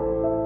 you